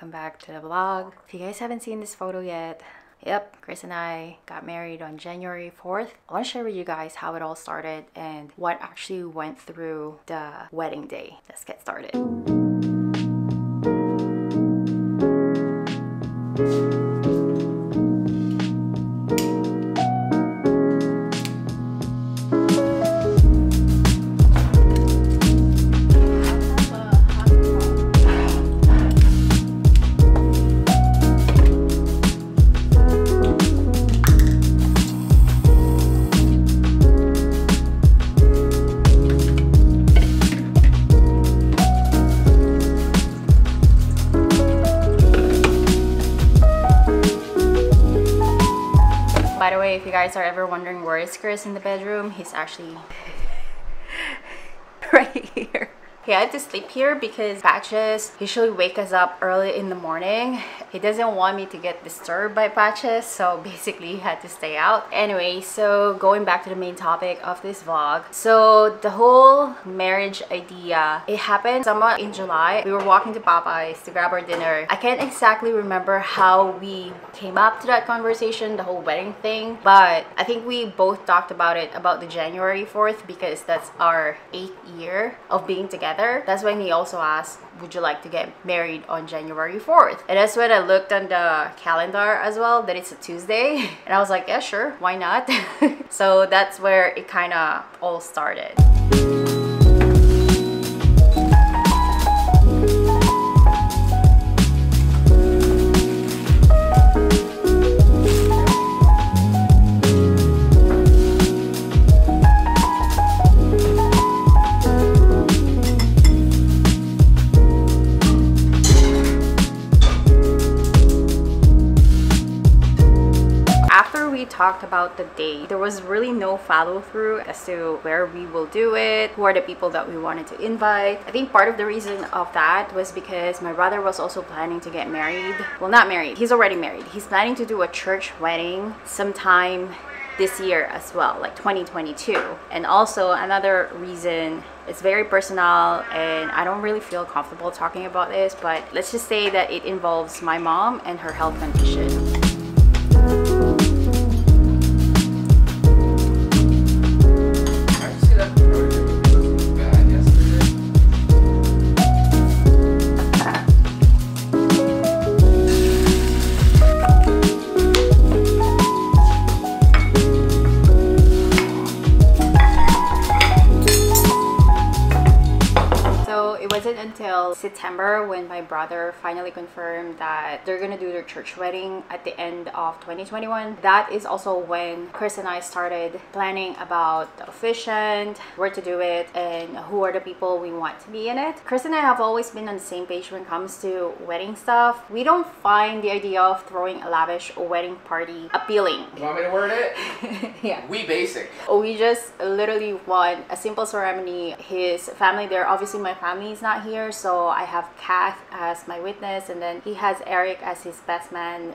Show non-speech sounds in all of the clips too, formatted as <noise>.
welcome back to the vlog. If you guys haven't seen this photo yet, Yep, Chris and I got married on January 4th. I want to share with you guys how it all started and what actually went through the wedding day. Let's get started. Guys are ever wondering where is Chris in the bedroom, he's actually <laughs> right here. He had to sleep here because Patches usually wake us up early in the morning. He doesn't want me to get disturbed by Patches, so <laughs> basically he had to stay out. Anyway, so going back to the main topic of this vlog. So the whole marriage idea, it happened somewhat in July. We were walking to Popeyes to grab our dinner. I can't exactly remember how we came up to that conversation, the whole wedding thing, but I think we both talked about it about the January 4th because that's our eighth year of being together together. That's when he also asked, would you like to get married on January 4th? And that's when I looked on the calendar as well, that it's a Tuesday. <laughs> And I was like, yeah, sure, why not? <laughs> so that's where it kind of all started. Talked about the date, there was really no follow through as to where we will do it, who are the people that we wanted to invite. I think part of the reason of that was because my brother was also planning to get married. Well, not married, he's already married. He's planning to do a church wedding sometime this year as well, like 2022. And also another reason it's very personal and I don't really feel comfortable talking about this, but let's just say that it involves my mom and her health condition. September when my brother finally confirmed that they're gonna do their church wedding at the end of 2021. That is also when Chris and I started planning about the officiant, where to do it, and who are the people we want to be in it. Chris and I have always been on the same page when it comes to wedding stuff. We don't find the idea of throwing a lavish wedding party appealing. You want me to word it? <laughs> yeah. We basic. We just literally want a simple ceremony. His family there, obviously my family is not here, so I have Kath as my witness, and then he has Eric as his best man.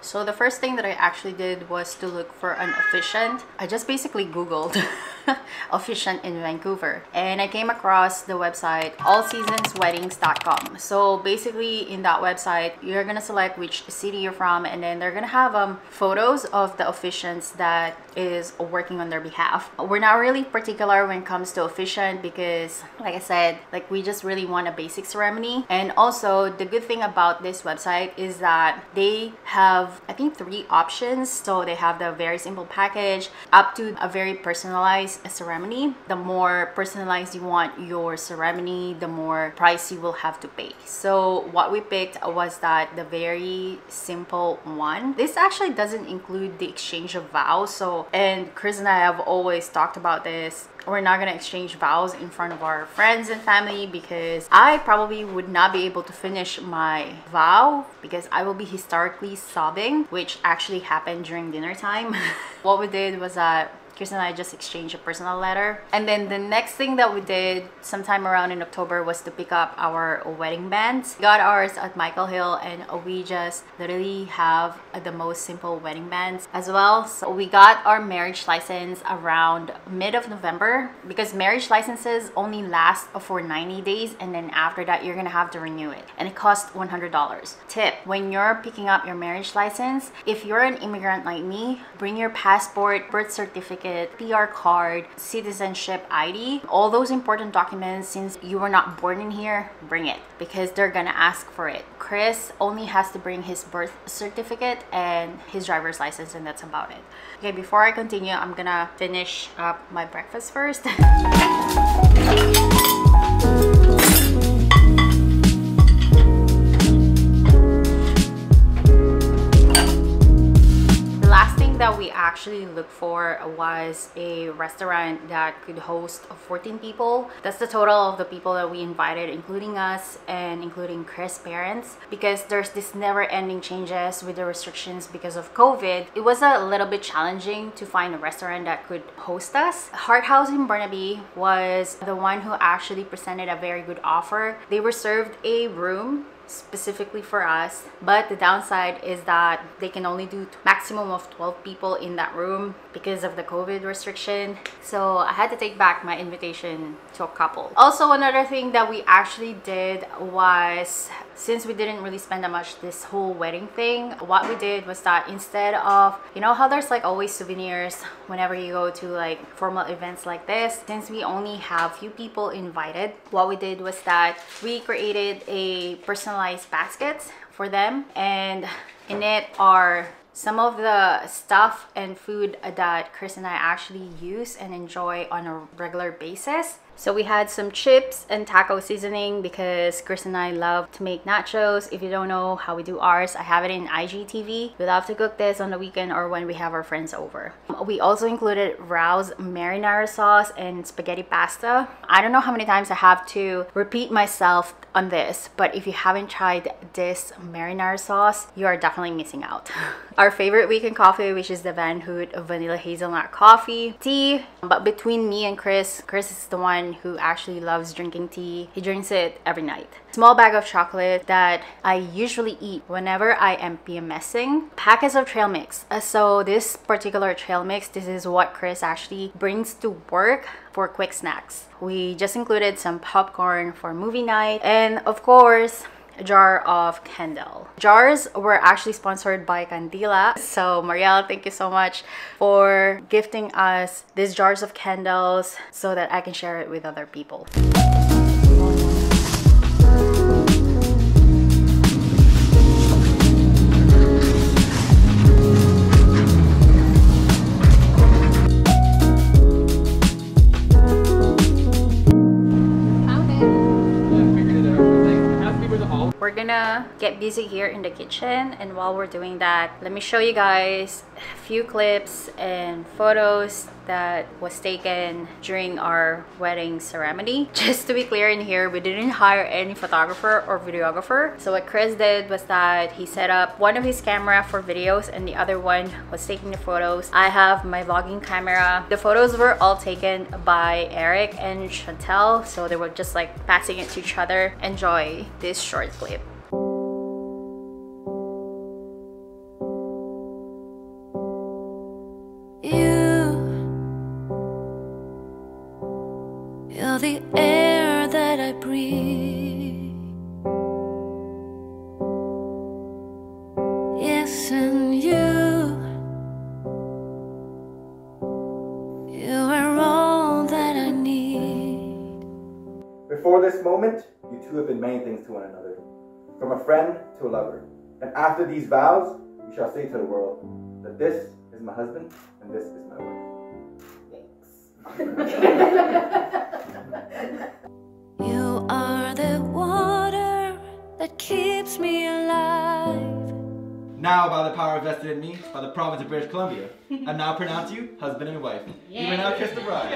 So the first thing that I actually did was to look for an officiant. I just basically googled <laughs> <laughs> officiant in Vancouver and I came across the website allseasonsweddings.com. So basically in that website you're gonna select which city you're from and then they're gonna have um, photos of the officiants that is working on their behalf. We're not really particular when it comes to officiant because like I said like we just really want a basic ceremony and also the good thing about this website is that they have I think three options. So they have the very simple package up to a very personalized ceremony. The more personalized you want your ceremony, the more price you will have to pay. So what we picked was that the very simple one. This actually doesn't include the exchange of vows. So, and Chris and I have always talked about this we're not gonna exchange vows in front of our friends and family because I probably would not be able to finish my vow because I will be hysterically sobbing which actually happened during dinner time <laughs> what we did was that Chris and I just exchanged a personal letter. And then the next thing that we did sometime around in October was to pick up our wedding bands. We got ours at Michael Hill and we just literally have the most simple wedding bands as well. So we got our marriage license around mid of November because marriage licenses only last for 90 days and then after that you're gonna have to renew it and it costs $100. Tip, when you're picking up your marriage license, if you're an immigrant like me, bring your passport, birth certificate, PR card, citizenship ID, all those important documents since you were not born in here, bring it because they're gonna ask for it. Chris only has to bring his birth certificate and his driver's license and that's about it. Okay, before I continue, I'm gonna finish up my breakfast first. <laughs> for was a restaurant that could host 14 people. That's the total of the people that we invited, including us and including Chris' parents, because there's this never-ending changes with the restrictions because of COVID. It was a little bit challenging to find a restaurant that could host us. Hart House in Burnaby was the one who actually presented a very good offer. They were served a room specifically for us but the downside is that they can only do maximum of 12 people in that room because of the covid restriction. So i had to take back my invitation to a couple. Also another thing that we actually did was since we didn't really spend that much this whole wedding thing what we did was that instead of you know how there's like always souvenirs whenever you go to like formal events like this since we only have few people invited what we did was that we created a personalized baskets for them and in it are some of the stuff and food that Chris and I actually use and enjoy on a regular basis so we had some chips and taco seasoning because Chris and I love to make nachos. If you don't know how we do ours, I have it in IGTV. We love to cook this on the weekend or when we have our friends over. We also included Rao's marinara sauce and spaghetti pasta. I don't know how many times I have to repeat myself on this, but if you haven't tried this marinara sauce, you are definitely missing out. <laughs> our favorite weekend coffee, which is the Van Houtte Vanilla Hazelnut Coffee. Tea, but between me and Chris, Chris is the one who actually loves drinking tea. He drinks it every night. Small bag of chocolate that I usually eat whenever I am PMSing. Packets of trail mix. Uh, so this particular trail mix, this is what Chris actually brings to work for quick snacks. We just included some popcorn for movie night and of course a jar of candle. Jars were actually sponsored by Candila. So Marielle, thank you so much for gifting us these jars of candles so that I can share it with other people. We're gonna get busy here in the kitchen and while we're doing that let me show you guys a few clips and photos that was taken during our wedding ceremony. <laughs> Just to be clear in here we didn't hire any photographer or videographer. So what chris did was that he set up one of his camera for videos and the other one was taking the photos. I have my vlogging camera. The photos were all taken by eric and chantel so they were just like passing it to each other. Enjoy this short clip And you, you are all that I need. Before this moment, you two have been many things to one another, from a friend to a lover. And after these vows, you shall say to the world that this is my husband and this is my wife. <laughs> you are the water that keeps me alive. Now, by the power vested in me by the province of British Columbia, I now pronounce you husband and wife. You may now kiss the bride.